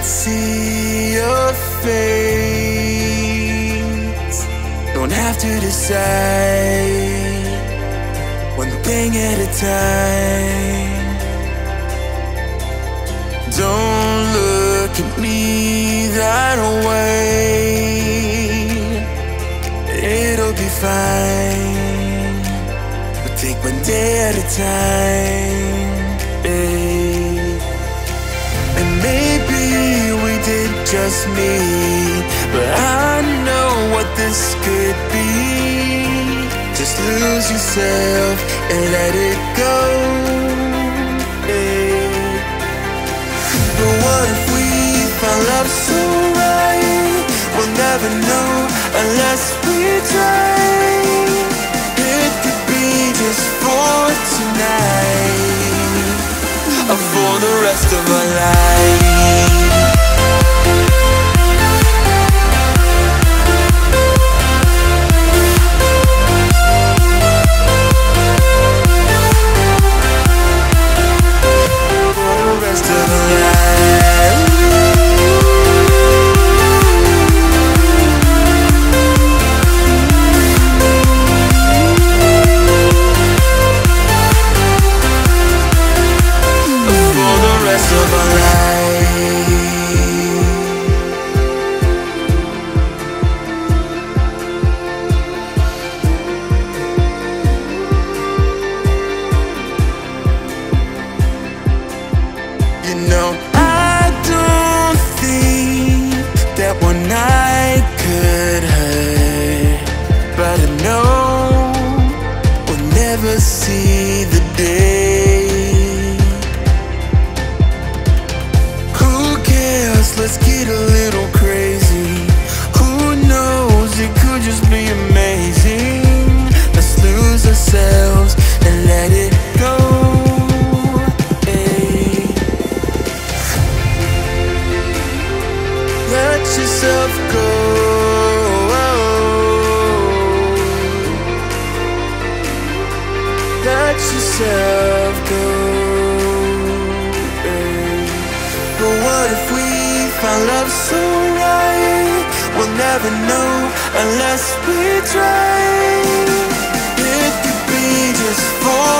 could see your face. Don't have to decide one thing at a time. Don't look at me that way. It'll be fine. We'll take one day at a time. Just meet, but I know what this could be. Just lose yourself and let it go. babe. But what if we found love so right? We'll never know unless we try. It could be just for tonight or for the rest of our life. Night could hurt, yourself go. But what if we found love so right? We'll never know unless we try. It could be just for